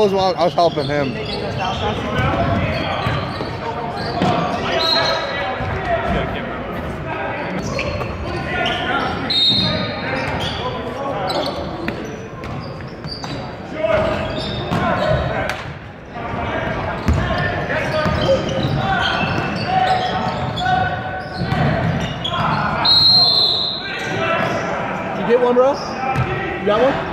was I was helping him. You get one, bro? You got one?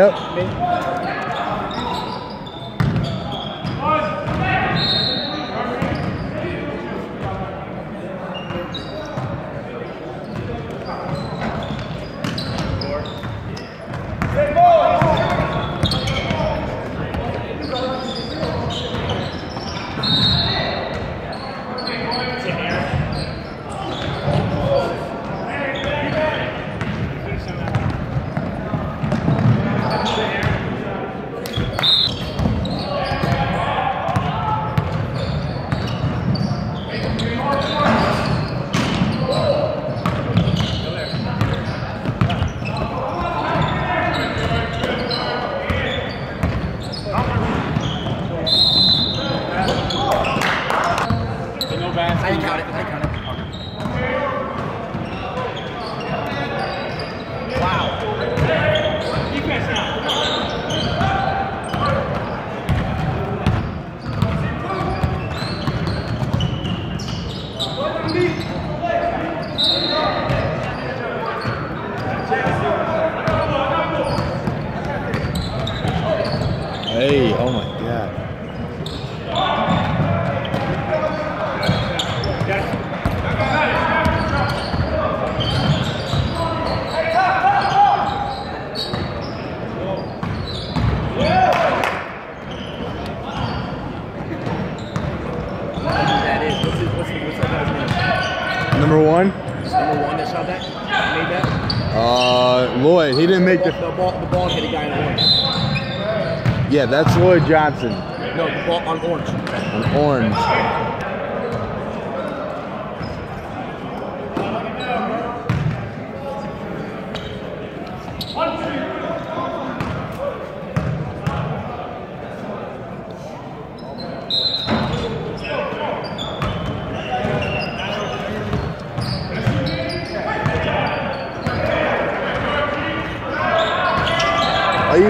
Yep. I didn't it. I didn't it. Wow. Hey, oh my god. That is. What's, his, what's, his, what's that guy's name? Number one, Is number one that shot that? Made that? uh, Lloyd. He didn't make The, the. the ball, the ball hit a guy in orange. Yeah, that's Lloyd Johnson No, the ball on orange. on orange.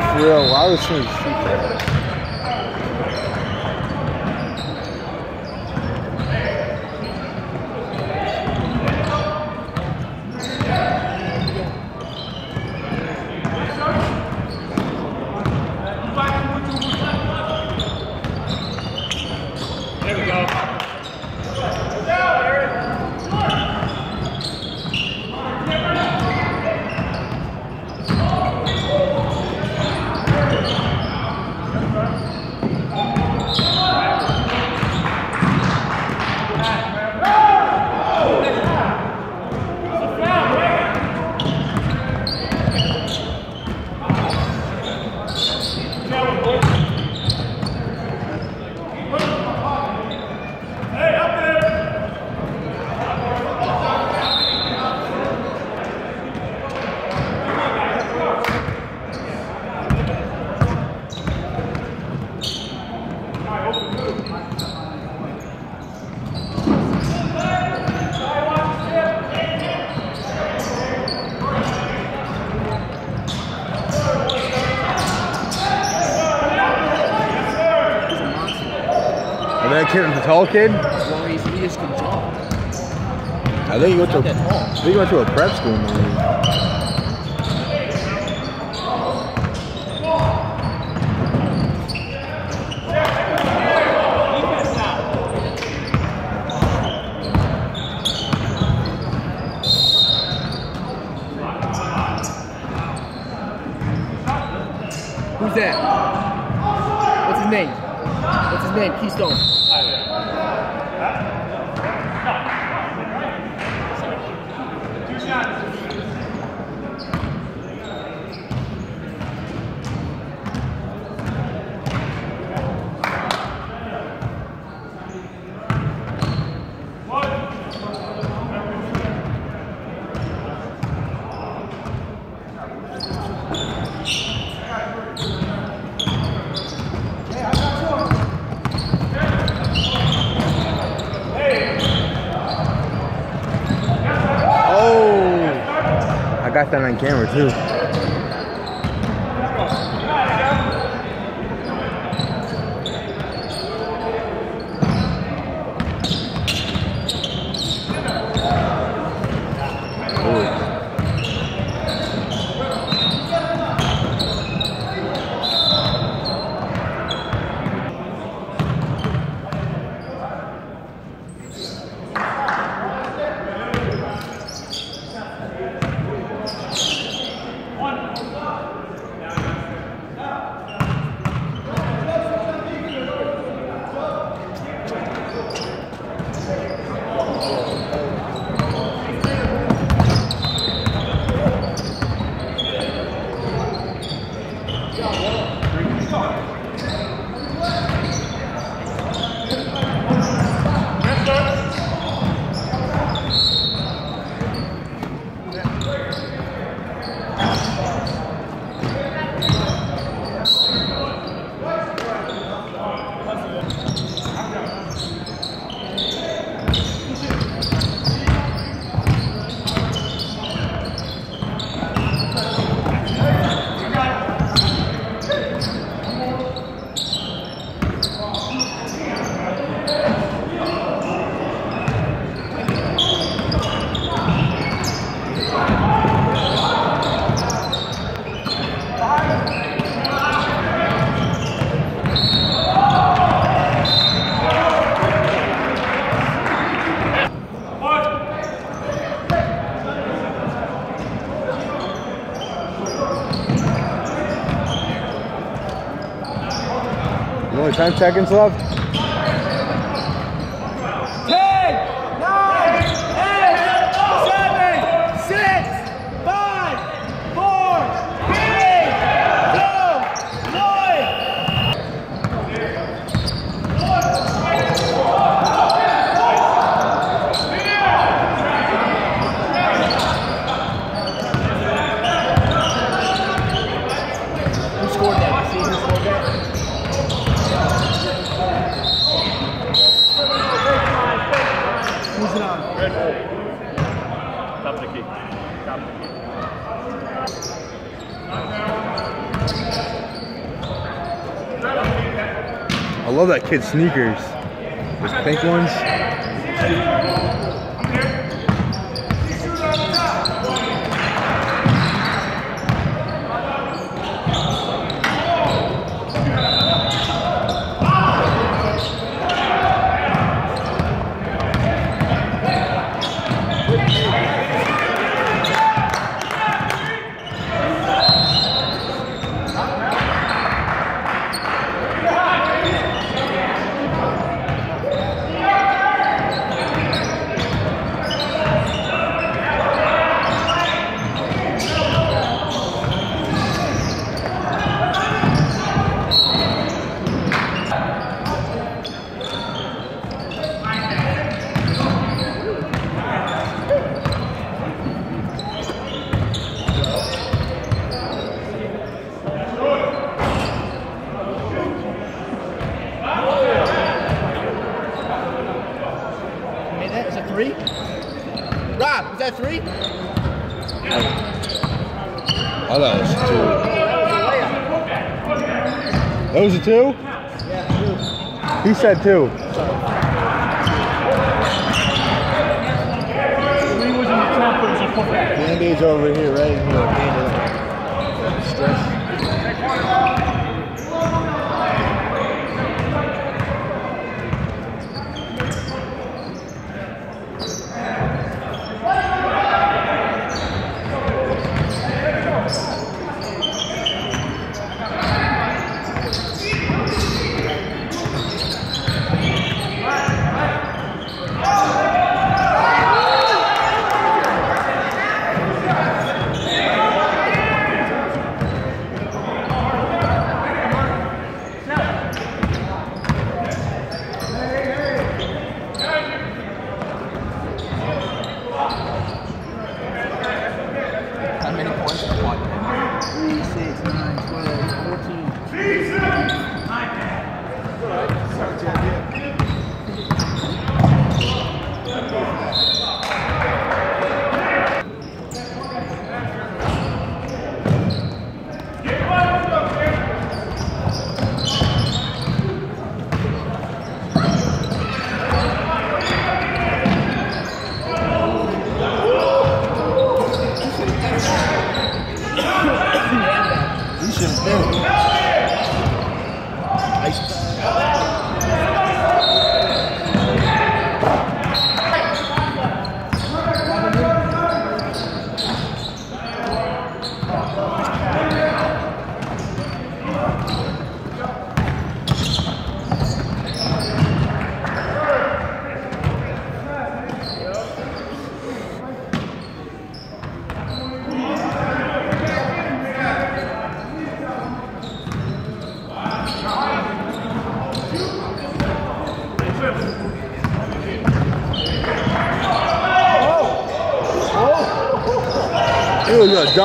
For real? Why was someone The tall kid, Well, he's, he just can. I think he went to. tall. I think he went to a prep school. Maybe. Who's that? What's his name? What's his name? Keystone. Oh, I that on camera too. 10 seconds left. 10, 9, 8, 7, 6, 5, 4, 3, 2, 1. Who scored that? See who scored that? Who's it on? Red Bull. Top of the key. Top of the key. Kid's sneakers. Those pink ones. You made that? Is that three? Rob, is that three? I thought it was two. That was a two? He said two. Three was in the top, but it's a putback. Band-Aid's over here, right? Here,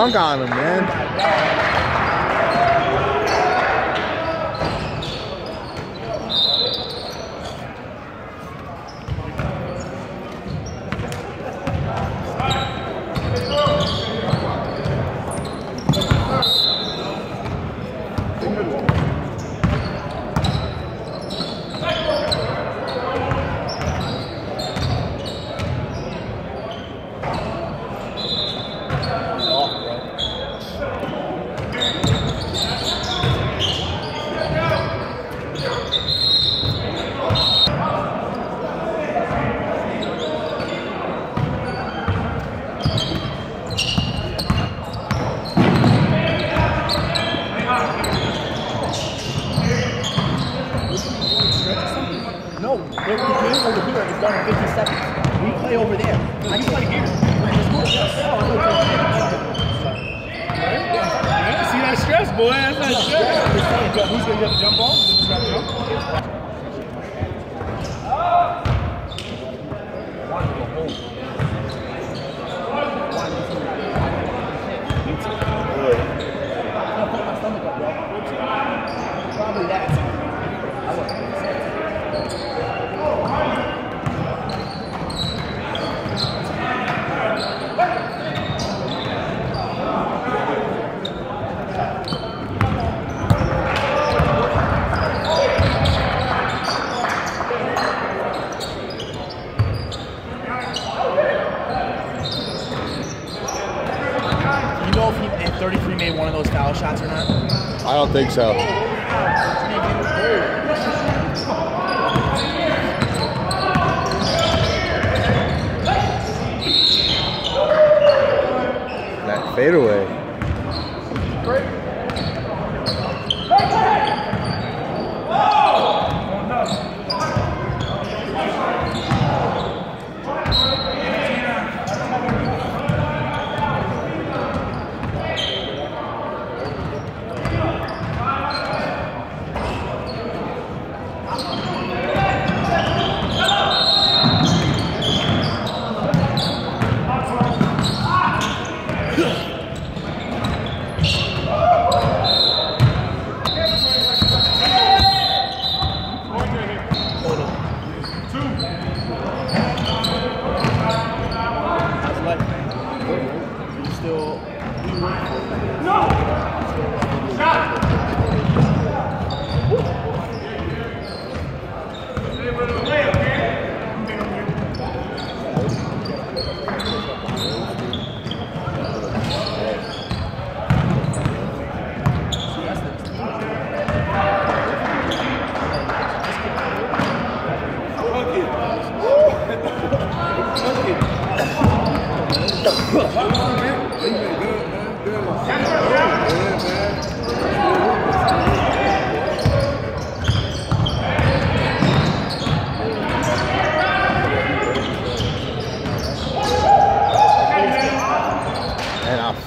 was gonna dunk done in 50 seconds. We play over there. I can play here. See that stress, boy? That's not stress. Who's going to get the jump ball? If he if 33 made one of those foul shots or not? I don't think so. That fadeaway.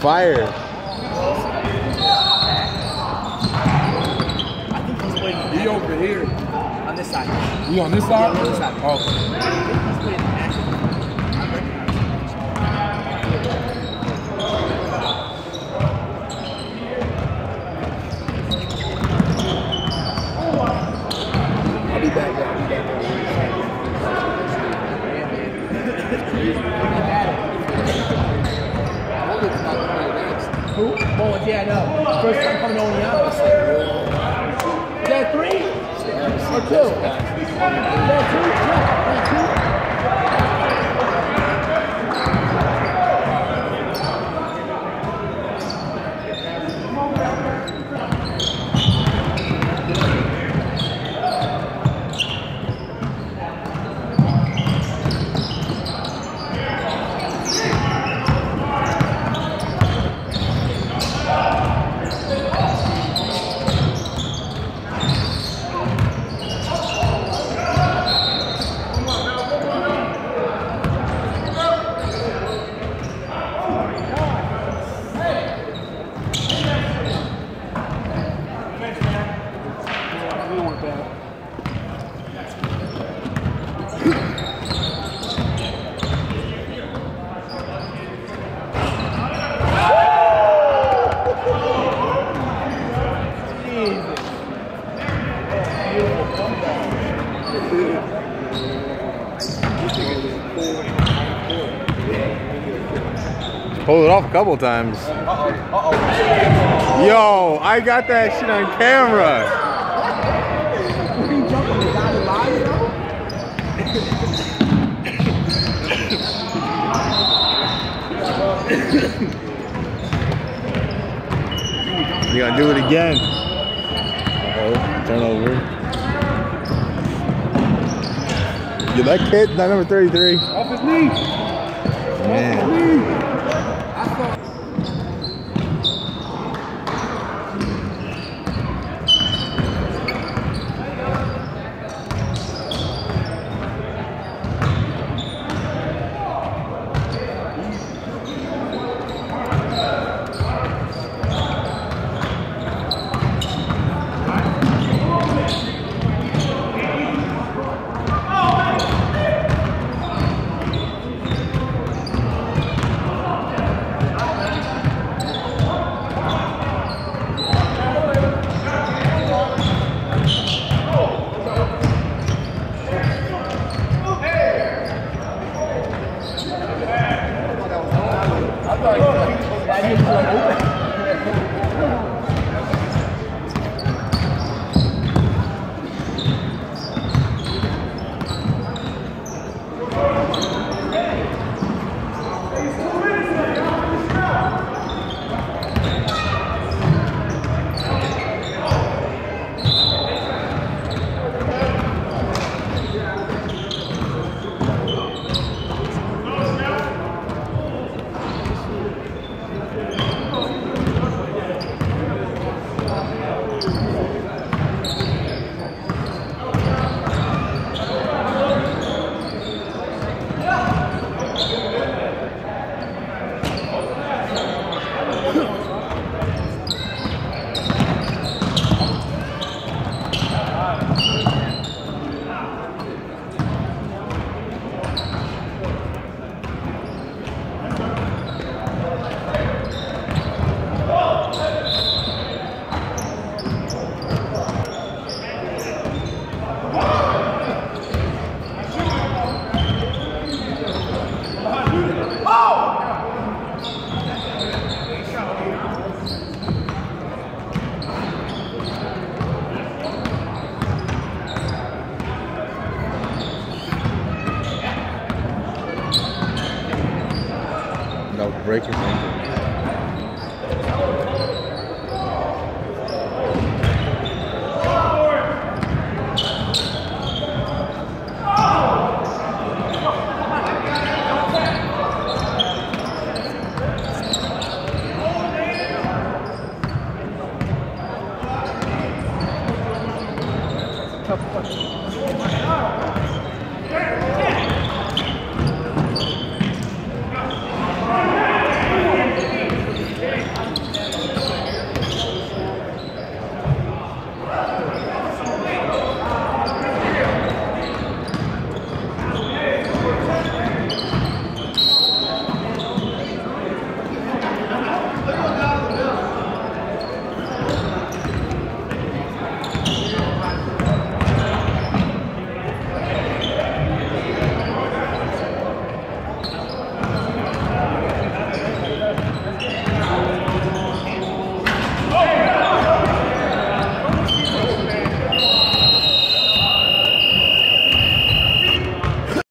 And I fired. I think he's waiting. He over here. On this side. You on this Yeah, on this side. Oh. He's waiting active. I recognize him. I'll be back. I'll be back. Who? Mullins, yeah, I know. First time coming to Oleano. Is that three? Or two? Is that two? Yeah, two. Pulled it off a couple times. Yo, I got that shit on camera. You gonna do it again? Uh-oh, turnover. Yeah, that kid, that number 33. Off his knee. Tchau, tchau.